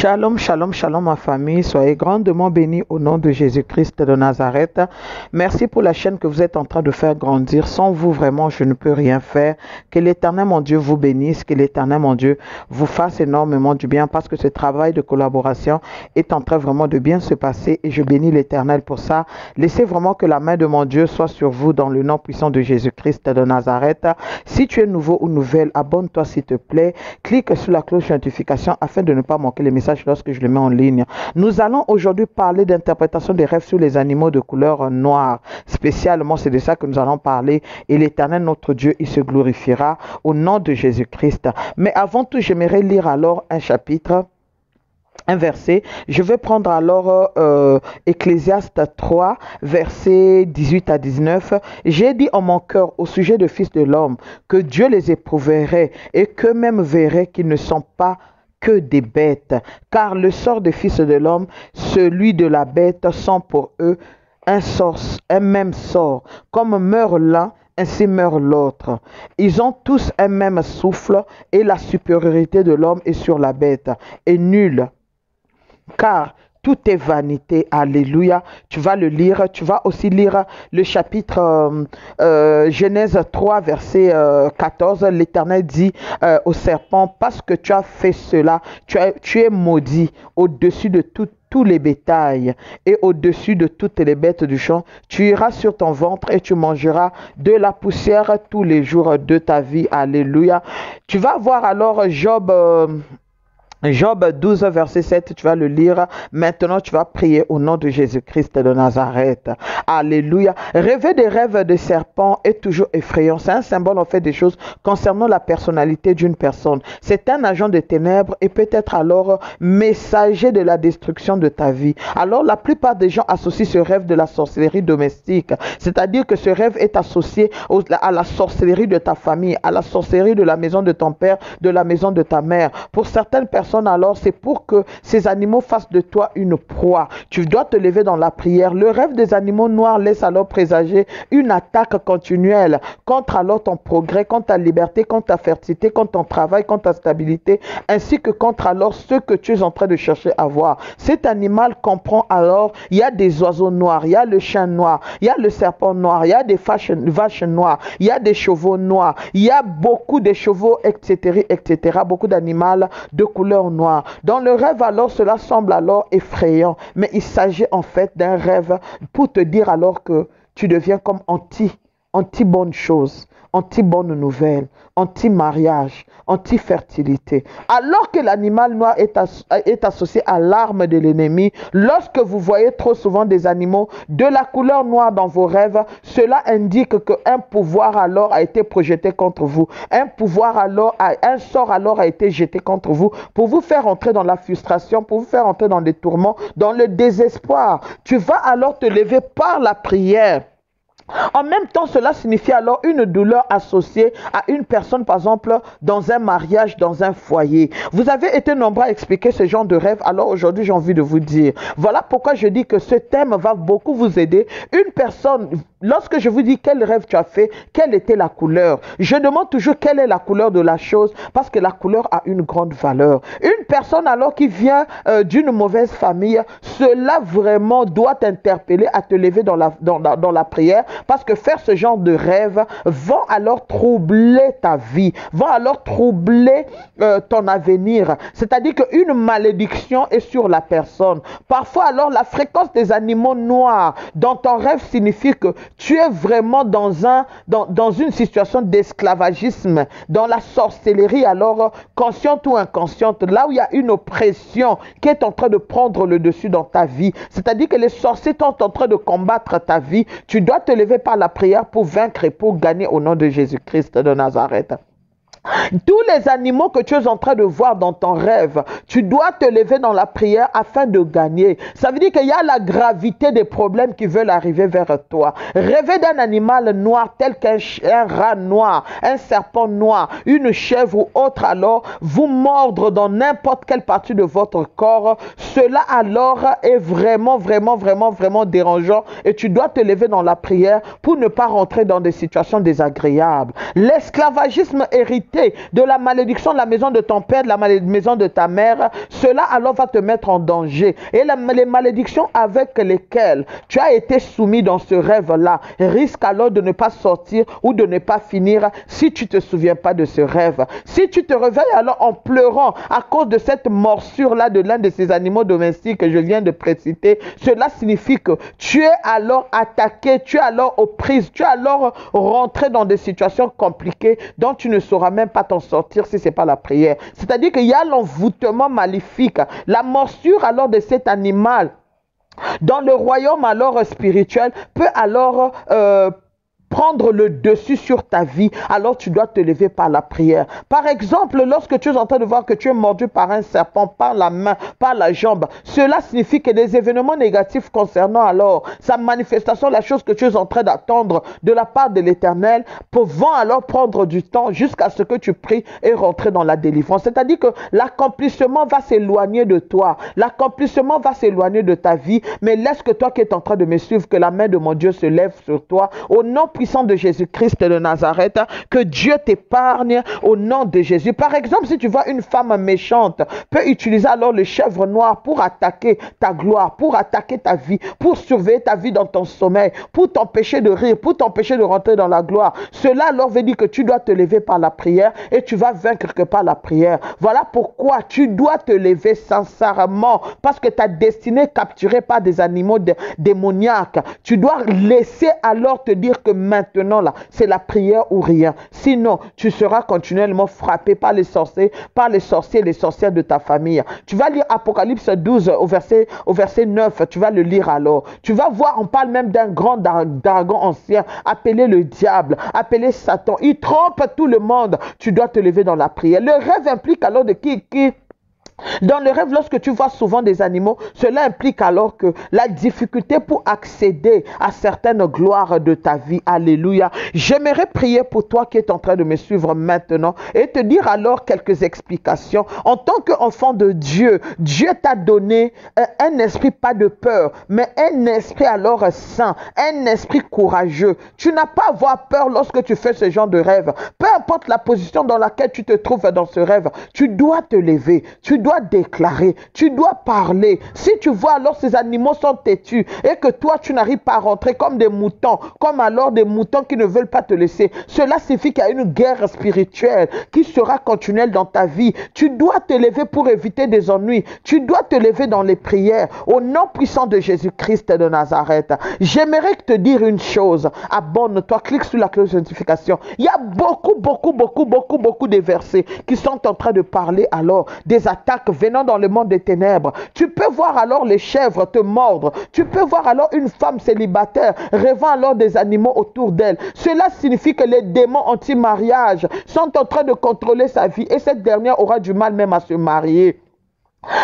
Shalom, shalom, shalom ma famille. Soyez grandement bénis au nom de Jésus-Christ de Nazareth. Merci pour la chaîne que vous êtes en train de faire grandir. Sans vous, vraiment, je ne peux rien faire. Que l'éternel, mon Dieu, vous bénisse. Que l'éternel, mon Dieu, vous fasse énormément du bien parce que ce travail de collaboration est en train vraiment de bien se passer et je bénis l'éternel pour ça. Laissez vraiment que la main de mon Dieu soit sur vous dans le nom puissant de Jésus-Christ de Nazareth. Si tu es nouveau ou nouvelle, abonne-toi s'il te plaît. Clique sur la cloche de notification afin de ne pas manquer les messages lorsque je les mets en ligne. Nous allons aujourd'hui parler d'interprétation des rêves sur les animaux de couleur noire. Spécialement, c'est de ça que nous allons parler. Et l'éternel, notre Dieu, il se glorifiera au nom de Jésus-Christ. Mais avant tout, j'aimerais lire alors un chapitre un verset. Je vais prendre alors euh, Ecclésiaste 3, versets 18 à 19. J'ai dit en mon cœur au sujet de fils de l'homme que Dieu les éprouverait et qu'eux-mêmes verraient qu'ils ne sont pas que des bêtes, car le sort des fils de l'homme, celui de la bête, sont pour eux un, un même sort. Comme meurt l'un, ainsi meurt l'autre. Ils ont tous un même souffle, et la supériorité de l'homme est sur la bête, et nulle. Car tout est vanité. Alléluia. Tu vas le lire. Tu vas aussi lire le chapitre euh, euh, Genèse 3, verset 14. Euh, L'Éternel dit au serpent, parce que tu as fait cela, tu, tu es maudit au-dessus de tous les bétails et au-dessus de toutes les bêtes du champ. Tu iras sur ton ventre et tu mangeras de la poussière tous les jours de ta vie. Alléluia. Tu vas voir alors Job Job 12, verset 7, tu vas le lire. Maintenant, tu vas prier au nom de Jésus-Christ de Nazareth. Alléluia. Rêver des rêves de serpent est toujours effrayant. C'est un symbole, en fait, des choses concernant la personnalité d'une personne. C'est un agent de ténèbres et peut être alors messager de la destruction de ta vie. Alors, la plupart des gens associent ce rêve de la sorcellerie domestique. C'est-à-dire que ce rêve est associé à la sorcellerie de ta famille, à la sorcellerie de la maison de ton père, de la maison de ta mère. Pour certaines personnes, alors, c'est pour que ces animaux fassent de toi une proie. Tu dois te lever dans la prière. Le rêve des animaux noirs laisse alors présager une attaque continuelle contre alors ton progrès, contre ta liberté, contre ta fertilité, contre ton travail, contre ta stabilité, ainsi que contre alors ce que tu es en train de chercher à voir. Cet animal comprend alors, il y a des oiseaux noirs, il y a le chien noir, il y a le serpent noir, il y a des vaches, noires, il y a des chevaux noirs, il y a beaucoup de chevaux, etc., etc., beaucoup d'animaux de couleur noir. Dans le rêve, alors, cela semble alors effrayant, mais il s'agit en fait d'un rêve pour te dire alors que tu deviens comme anti, anti-bonne chose anti-bonne nouvelle, anti-mariage, anti-fertilité. Alors que l'animal noir est, est associé à l'arme de l'ennemi, lorsque vous voyez trop souvent des animaux de la couleur noire dans vos rêves, cela indique qu'un pouvoir alors a été projeté contre vous. Un pouvoir alors, un sort alors a été jeté contre vous pour vous faire entrer dans la frustration, pour vous faire entrer dans des tourments, dans le désespoir. Tu vas alors te lever par la prière en même temps, cela signifie alors une douleur associée à une personne, par exemple, dans un mariage, dans un foyer. Vous avez été nombreux à expliquer ce genre de rêve, alors aujourd'hui j'ai envie de vous dire, voilà pourquoi je dis que ce thème va beaucoup vous aider. Une personne, lorsque je vous dis quel rêve tu as fait, quelle était la couleur, je demande toujours quelle est la couleur de la chose, parce que la couleur a une grande valeur. Une personne alors qui vient euh, d'une mauvaise famille, cela vraiment doit t'interpeller à te lever dans la, prière parce que faire ce genre de rêve vont alors troubler ta vie, vont alors troubler euh, ton avenir. C'est-à-dire qu'une malédiction est sur la personne. Parfois alors la fréquence des animaux noirs dans ton rêve signifie que tu es vraiment dans, un, dans, dans une situation d'esclavagisme, dans la sorcellerie alors consciente ou inconsciente, là où il y a une oppression qui est en train de prendre le dessus dans ta vie. C'est-à-dire que les sorciers sont en train de combattre ta vie. Tu dois te lever par la prière pour vaincre et pour gagner au nom de Jésus-Christ de Nazareth. Tous les animaux que tu es en train de voir dans ton rêve, tu dois te lever dans la prière afin de gagner. Ça veut dire qu'il y a la gravité des problèmes qui veulent arriver vers toi. Rêver d'un animal noir tel qu'un rat noir, un serpent noir, une chèvre ou autre alors, vous mordre dans n'importe quelle partie de votre corps, cela alors est vraiment, vraiment, vraiment, vraiment dérangeant et tu dois te lever dans la prière pour ne pas rentrer dans des situations désagréables. L'esclavagisme hérité de la malédiction de la maison de ton père, de la maison de ta mère, cela alors va te mettre en danger. Et les malédictions avec lesquelles tu as été soumis dans ce rêve-là risquent alors de ne pas sortir ou de ne pas finir si tu te souviens pas de ce rêve. Si tu te réveilles alors en pleurant à cause de cette morsure-là de l'un de ces animaux domestiques que je viens de préciter, cela signifie que tu es alors attaqué, tu es alors aux prises, tu es alors rentré dans des situations compliquées dont tu ne sauras même pas t'en sortir si ce n'est pas la prière. C'est-à-dire qu'il y a l'envoûtement maléfique, la morsure alors de cet animal dans le royaume alors spirituel peut alors euh, prendre le dessus sur ta vie, alors tu dois te lever par la prière. Par exemple, lorsque tu es en train de voir que tu es mordu par un serpent, par la main, par la jambe, cela signifie que des événements négatifs concernant alors sa manifestation, la chose que tu es en train d'attendre de la part de l'Éternel, pouvant alors prendre du temps jusqu'à ce que tu pries et rentrer dans la délivrance. C'est-à-dire que l'accomplissement va s'éloigner de toi, l'accomplissement va s'éloigner de ta vie, mais laisse que toi qui es en train de me suivre, que la main de mon Dieu se lève sur toi au nom de Jésus-Christ de Nazareth, que Dieu t'épargne au nom de Jésus. Par exemple, si tu vois une femme méchante, peut utiliser alors le chèvre noir pour attaquer ta gloire, pour attaquer ta vie, pour surveiller ta vie dans ton sommeil, pour t'empêcher de rire, pour t'empêcher de rentrer dans la gloire. Cela alors veut dire que tu dois te lever par la prière et tu vas vaincre que par la prière. Voilà pourquoi tu dois te lever sincèrement parce que ta destinée est capturée par des animaux démoniaques. Tu dois laisser alors te dire que maintenant là, c'est la prière ou rien. Sinon, tu seras continuellement frappé par les sorciers, par les sorciers les sorcières de ta famille. Tu vas lire Apocalypse 12 au verset, au verset 9, tu vas le lire alors. Tu vas voir, on parle même d'un grand dragon ancien appelé le diable, appelé Satan. Il trompe tout le monde. Tu dois te lever dans la prière. Le rêve implique alors de qui dans le rêve, lorsque tu vois souvent des animaux, cela implique alors que la difficulté pour accéder à certaines gloires de ta vie, alléluia. J'aimerais prier pour toi qui es en train de me suivre maintenant et te dire alors quelques explications. En tant qu'enfant de Dieu, Dieu t'a donné un esprit pas de peur, mais un esprit alors saint, un esprit courageux. Tu n'as pas à avoir peur lorsque tu fais ce genre de rêve. Peu importe la position dans laquelle tu te trouves dans ce rêve, tu dois te lever, tu dois déclarer, tu dois parler. Si tu vois alors ces animaux sont têtus et que toi tu n'arrives pas à rentrer comme des moutons, comme alors des moutons qui ne veulent pas te laisser, cela signifie qu'il y a une guerre spirituelle qui sera continuelle dans ta vie. Tu dois te lever pour éviter des ennuis. Tu dois te lever dans les prières au nom puissant de Jésus-Christ de Nazareth. J'aimerais te dire une chose. Abonne-toi, clique sur la cloche de notification. Il y a beaucoup, beaucoup, beaucoup, beaucoup, beaucoup de versets qui sont en train de parler alors des attaques venant dans le monde des ténèbres. Tu peux voir alors les chèvres te mordre. Tu peux voir alors une femme célibataire rêvant alors des animaux autour d'elle. Cela signifie que les démons anti-mariage sont en train de contrôler sa vie et cette dernière aura du mal même à se marier.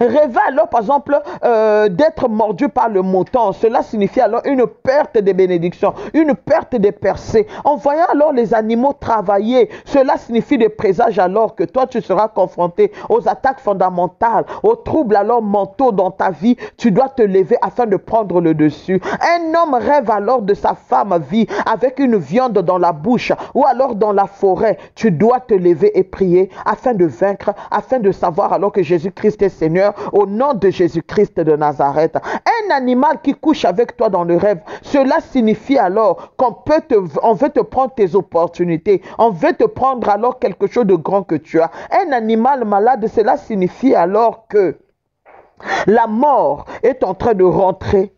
Rêver alors, par exemple, euh, d'être mordu par le mouton, cela signifie alors une perte des bénédictions, une perte des percées. En voyant alors les animaux travailler, cela signifie des présages alors que toi tu seras confronté aux attaques fondamentales, aux troubles alors mentaux dans ta vie. Tu dois te lever afin de prendre le dessus. Un homme rêve alors de sa femme vie avec une viande dans la bouche ou alors dans la forêt. Tu dois te lever et prier afin de vaincre, afin de savoir alors que Jésus-Christ est Seigneur, au nom de Jésus-Christ de Nazareth. Un animal qui couche avec toi dans le rêve, cela signifie alors qu'on peut te, on veut te prendre tes opportunités. On veut te prendre alors quelque chose de grand que tu as. Un animal malade, cela signifie alors que la mort est en train de rentrer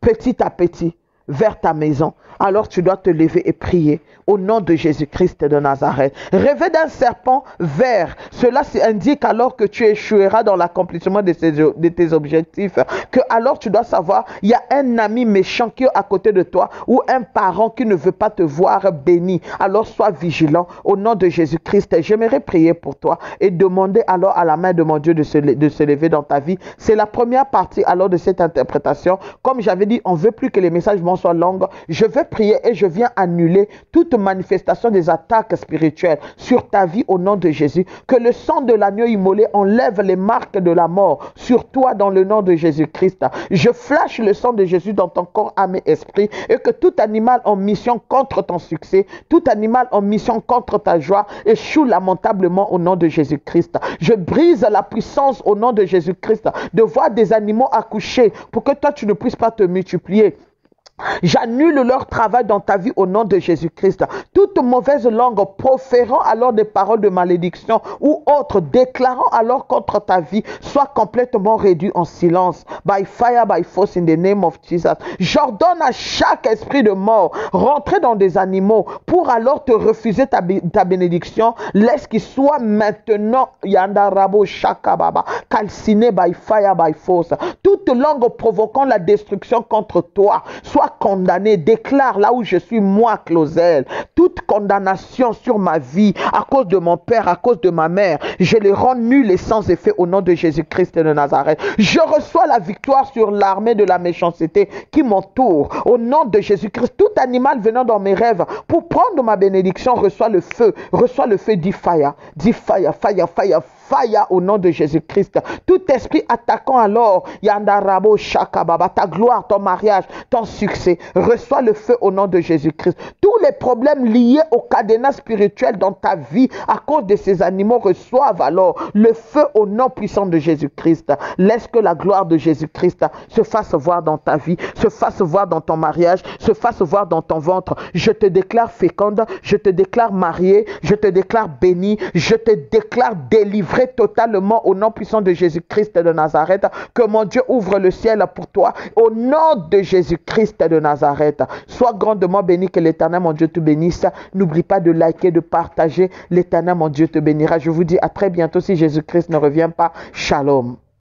petit à petit vers ta maison alors tu dois te lever et prier au nom de Jésus-Christ de Nazareth. Rêver d'un serpent vert, cela indique alors que tu échoueras dans l'accomplissement de, tes objectifs. Que alors tu dois savoir, il y a un ami méchant qui est à côté de toi ou un parent qui ne veut pas te voir béni. Alors sois vigilant au nom de Jésus-Christ. J'aimerais prier pour toi et demander alors à la main de mon Dieu de se, lever dans ta vie. C'est la première partie alors de cette interprétation. Comme j'avais dit, on veut plus que les messages montent François Lang, je prier et je viens annuler toute manifestation des attaques spirituelles sur ta vie au nom de Jésus. Que le sang de l'agneau immolé enlève les marques de la mort sur toi dans le nom de Jésus-Christ. Je flash le sang de Jésus dans ton corps, âme et esprit et que tout animal en mission contre ton succès, tout animal en mission contre ta joie échoue lamentablement au nom de Jésus-Christ. Je brise la puissance au nom de Jésus-Christ de voir des animaux accoucher pour que toi tu ne puisses pas te multiplier. J'annule leur travail dans ta vie au nom de Jésus-Christ. Toute mauvaise langue proférant alors des paroles de malédiction ou autres déclarant alors contre ta vie soit complètement réduit en silence. By fire, by force in the name of Jesus. J'ordonne à chaque esprit de mort rentrer dans des animaux pour alors te refuser ta, bénédiction. Laisse qu'il soit maintenant yandarabo shakababa calciné by fire, by force. Toute langue provoquant la destruction contre toi soit condamné. Déclare là où je suis, moi, Clausel, toute condamnation sur ma vie à cause de mon père, à cause de ma mère, je les rends nuls et sans effet au nom de Jésus-Christ de Nazareth. Je reçois la victoire sur l'armée de la méchanceté qui m'entoure. Au nom de Jésus-Christ, tout animal venant dans mes rêves pour prendre ma bénédiction reçoit le feu, reçoit le feu d'Ifaya, d'Ifaya, fire, fire, fire au nom de Jésus-Christ. Tout esprit attaquant alors, Yandarabo Shakababa, ta gloire, ton mariage, ton succès, reçois le feu au nom de Jésus-Christ. Tous les problèmes liés au cadenas spirituel dans ta vie à cause de ces animaux reçoivent alors le feu au nom puissant de Jésus-Christ. Laisse que la gloire de Jésus-Christ se fasse voir dans ta vie, se fasse voir dans ton mariage, se fasse voir dans ton ventre. Je te déclare féconde, je te déclare mariée, je te déclare bénie, je te déclare délivrée totalement au nom puissant de Jésus-Christ de Nazareth. Que mon Dieu ouvre le ciel pour toi au nom de Jésus-Christ de Nazareth. Sois grandement béni, que l'éternel mon Dieu te bénisse. N'oublie pas de liker, de partager. L'éternel mon Dieu te bénira. Je vous dis à très bientôt si Jésus-Christ ne revient pas. Shalom.